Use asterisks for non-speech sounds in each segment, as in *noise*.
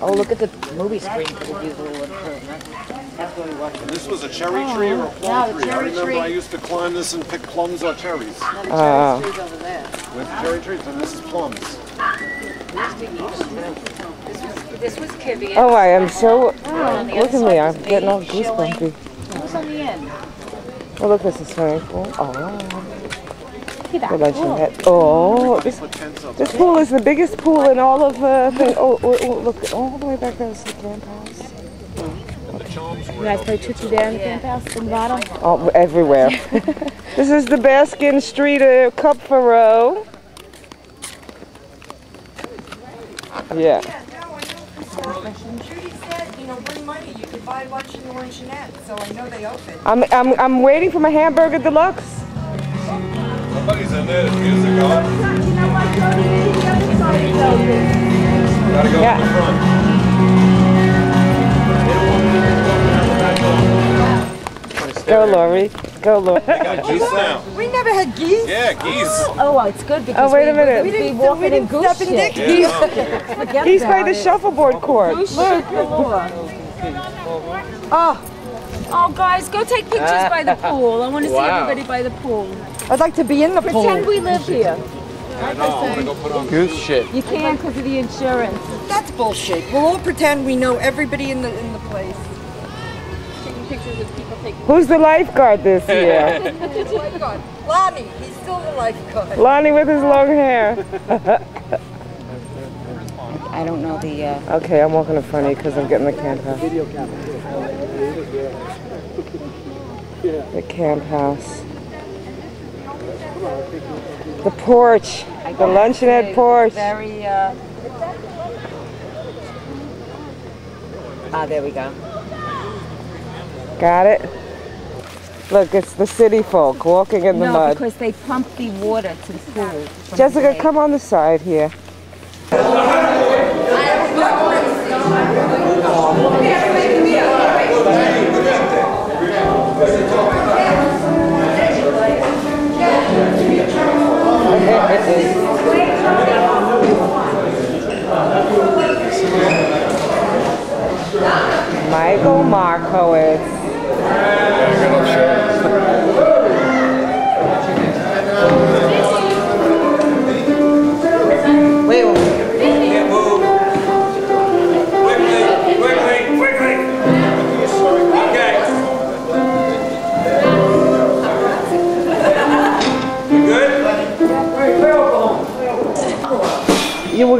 Oh, look at the movie screen for the usual That's where we watch it. This was a cherry oh, tree or a plum Yeah, the tree? I remember tree. I used to climb this and pick plums or cherries. Now the Oh. cherry uh. tree's over there. With cherry trees, and this is plums. We used to eat them, too. This was, this was Kivian. Oh, I am so. Oh, on the Look at me, I'm getting all goosebumpy. Who's on the end? Oh, look, this is swimming pool. Oh. See that? The luncheon head. Oh, this, Put tents up. this pool is the biggest pool in all of uh, thing. Oh, oh, oh, look, all the way back there is the camp house. You guys play Tootsie there in the camp house in the bottom? Oh, everywhere. *laughs* this is the Baskin Street uh, Cup for row. Yeah. Judy said, you know, bring money, you could buy lunch in the luncheonette, so I know they open. I'm, I'm, I'm waiting for my hamburger deluxe. Somebody's in there, there's music on. Gotta go Yeah. to the front. Go, Lori. Go, Lori. Got geese now. We never had geese. Yeah, geese. Oh, oh it's good because Oh, wait a we, minute. we, We we didn't, we didn't goose step in dick. Yeah. Forget He's by the shuffleboard court. Goose shit galore. Oh, oh. Oh, guys, go take pictures by the *laughs* pool. I want to see everybody by the pool. I'd like to be in the pool. Pretend we live here. Goose shit. You can't because of the insurance. That's bullshit. We'll all pretend we know everybody in the in the place. Taking pictures of people taking. Who's the lifeguard this *laughs* year? Lifeguard. Lonnie, he's still the lifeguard. Lonnie with his long hair. *laughs* I don't know the, uh, Okay, I'm walking in front of you because I'm getting the camp house. The camp house. The porch. The luncheonette porch. very, uh... Ah, there we go. Got it? Look, it's the city folk walking in the No, mud. because they pump the water to the pool. Jessica, the come on the side here. Michael Markowitz.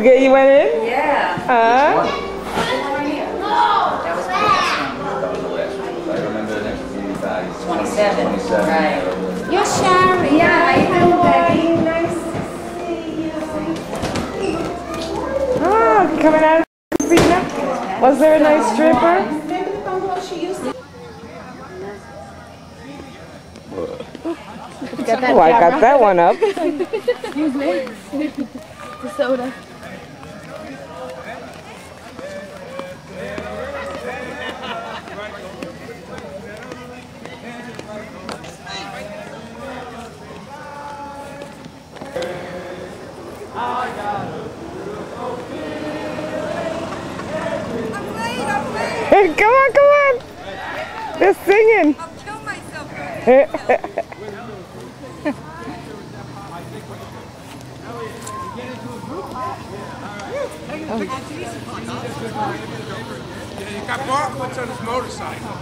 Get you went in? Yeah. Huh? Twenty-seven, right. You're Sharon. Yeah, I Ah, coming out of the casino. Was there a nice stripper? Oh, I got that one up. *laughs* The soda. Come on, come on. They're singing. I'll kill myself. You got on his motorcycle?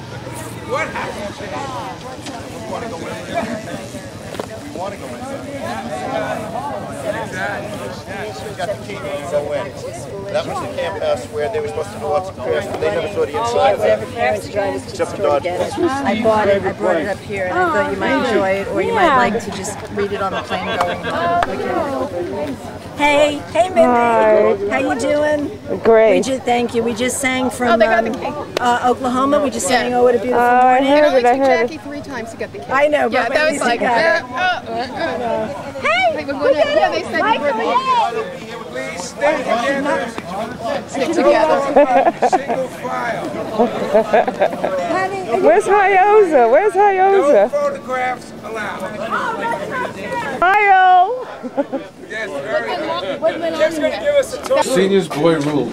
What happened? Want to go inside. We got the key to go in. That was the camp house where they were supposed to do lots of prayers, but they never saw the inside. Whatever parents drive us to Except for store Dodge. get it. I bought it, I brought it up here, and I thought you might enjoy it, or you might like to just read it on the plane going home. Hey, hey Mindy, Hi. how you doing? We Great. just, thank you, we just sang from um, uh, Oklahoma, we just sang Oh What a Beautiful Oh, I Morning. heard it, I heard it. three times to get the cake. I know, but Yeah, that was like, you got uh, uh, uh. Hey, we're going to, yeah, they said you were Please stay together. stick together. Single file. *laughs* Where's Hyoza? Where's No Hyoza? photographs allowed. Hyo! Yeah. What went on here? Seniors boy rule.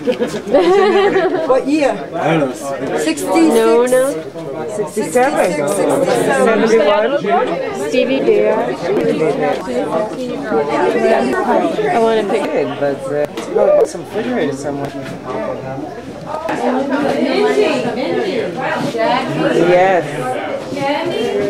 What year? I don't know. Sixty-six? No, no. 67. 67. 71. Stevie Bear. I want to pick Good, but uh, it's probably some refrigerator somewhere. Yes.